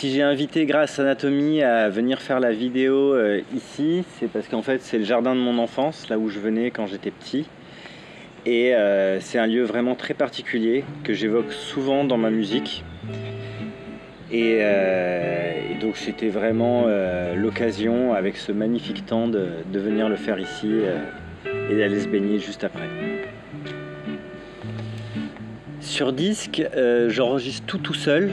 si j'ai invité Grâce Anatomie à venir faire la vidéo euh, ici, c'est parce qu'en fait c'est le jardin de mon enfance, là où je venais quand j'étais petit. Et euh, c'est un lieu vraiment très particulier que j'évoque souvent dans ma musique. Et, euh, donc c'était vraiment l'occasion avec ce magnifique temps de, de venir le faire ici et d'aller se baigner juste après. Sur disque, j'enregistre tout tout seul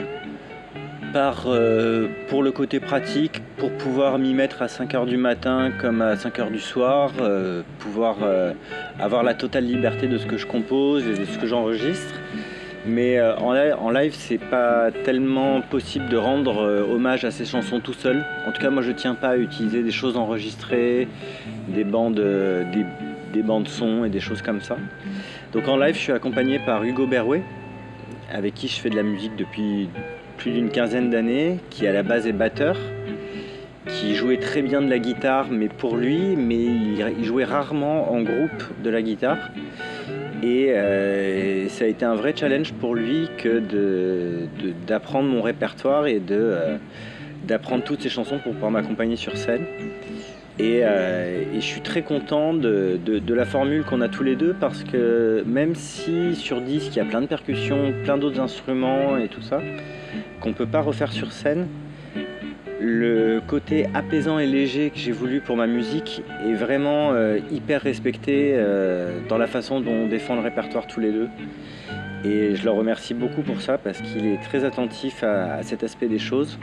par, euh, pour le côté pratique, pour pouvoir m'y mettre à 5h du matin comme à 5h du soir, euh, pouvoir euh, avoir la totale liberté de ce que je compose et de ce que j'enregistre. Mais en, en live, c'est pas tellement possible de rendre hommage à ces chansons tout seul. En tout cas, moi, je tiens pas à utiliser des choses enregistrées, des bandes, des, des bandes son et des choses comme ça. Donc en live, je suis accompagné par Hugo Berrouet, avec qui je fais de la musique depuis plus d'une quinzaine d'années, qui à la base est batteur, qui jouait très bien de la guitare, mais pour lui, mais il, jouait rarement en groupe de la guitare. Et euh, ça a été un vrai challenge pour lui que d'apprendre mon répertoire et euh, d'apprendre toutes ces chansons pour pouvoir m'accompagner sur scène. Et, euh, et je suis très content de, la formule qu'on a tous les deux parce que même si sur disque il y a plein de percussions, plein d'autres instruments et tout ça, qu'on peut pas refaire sur scène, le côté apaisant et léger que j'ai voulu pour ma musique est vraiment euh, hyper respecté euh, dans la façon dont on défend le répertoire tous les deux. Et je le remercie beaucoup pour ça parce qu'il est très attentif à cet aspect des choses.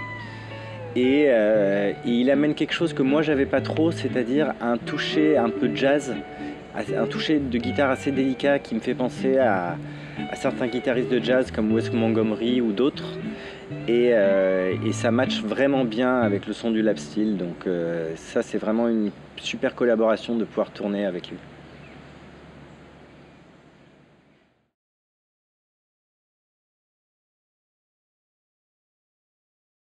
Et, euh, il amène quelque chose que moi j'avais pas trop, c'est-à-dire un toucher un peu jazz, un toucher de guitare assez délicat qui me fait penser à, certains guitaristes de jazz comme Wes Montgomery ou d'autres. Et, euh, ça match vraiment bien avec le son du lap steel. Donc euh, ça c'est vraiment une super collaboration de pouvoir tourner avec lui.